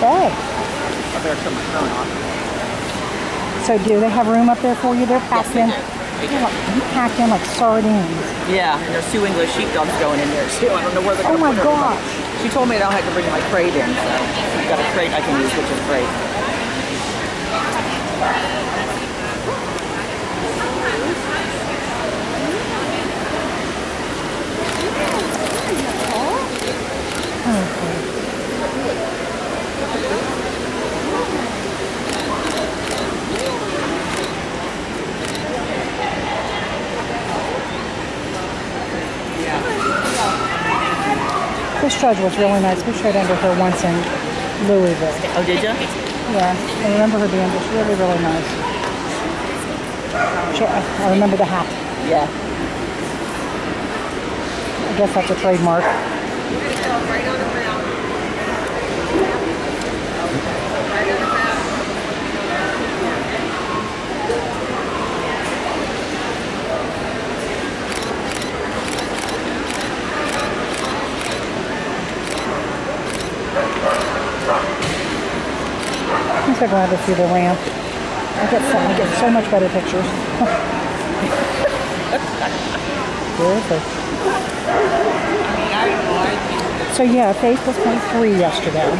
Okay. I better turn my off. So do they have room up there for you? They're packed they in. do. They do. They're like, you packed in like sardines. Yeah, and there's two English sheepdogs going in there too. I don't know where they're going. Oh my to everybody. gosh. She told me that I don't have to bring my crate in, so I've got a crate I can use, which is great. This judge was really nice. We showed under her once in Louisville. Oh, did you? Yeah, I remember her being just really, really nice. She, I I remember the hat. Yeah. I guess that's a trademark. I'm so glad to see the ramp. I get so, I get so much better pictures. So yeah, Faith was point three yesterday.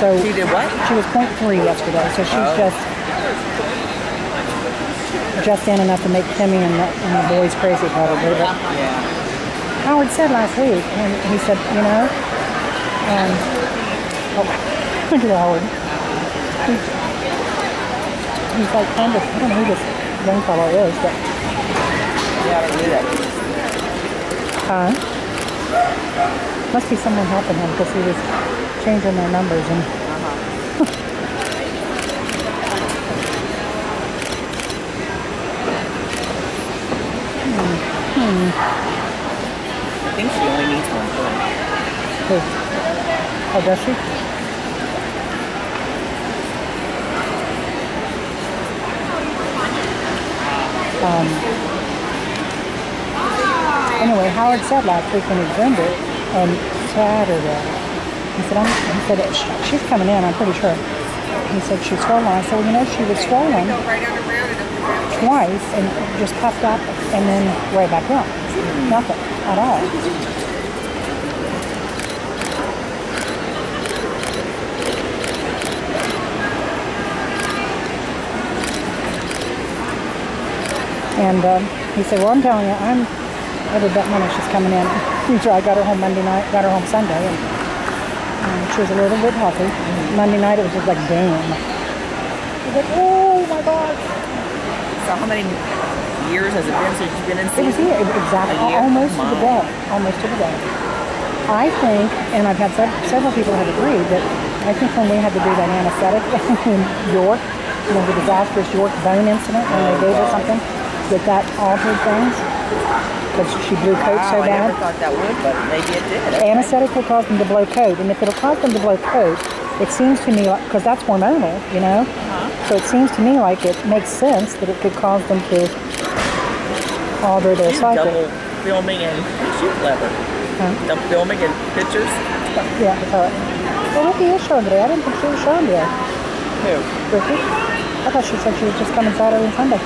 So She did what? She was point three yesterday, so she's Oh. just just in enough to make Timmy and the, and the boys crazy probably. But Yeah. Howard said last week, and he said, you know, um, oh, look at Howard. He's, he's like kind of, I don't know who this young fellow is, but Yeah, I knew that. uh, must be someone helping him because he was changing their numbers and I think she only needs one foot. Oh, does she? Um, anyway, Howard said last week when he zoomed it on Saturday, he said, I'm, he said, she's coming in, I'm pretty sure. He said, she's swollen. I said, well, you know, she was swollen twice and just puffed up and then right back down. Nothing at all. And um, he said, well, I'm telling you, I'm I every bit minute she's coming in. So I got her home Monday night, got her home Sunday, and um, she was a little bit healthy. Monday night, it was just like boom. I was like, oh my God. So how many years has it been since you've been in It was here, exactly, almost to the day, almost to the day. I think, and I've had sev- several people have agreed that I think when we had to do that anesthetic in York, you know, the disastrous York bone incident, when they gave her something, that that altered things because she blew coat Wow, so I bad. never thought that would, but maybe it did. Okay. Anesthetic will cause them to blow coat, and if it'll cause them to blow coat, it seems to me like because that's hormonal, you know. Uh-huh. So it seems to me like it makes sense that it could cause them to alter their She's cycle. double filming and she's clever. Huh? Double filming and pictures. Yeah, uh, well, Ricky is showing today. I didn't think she was showing today. Who? Ricky? I thought she said she was just coming Saturday and Sunday.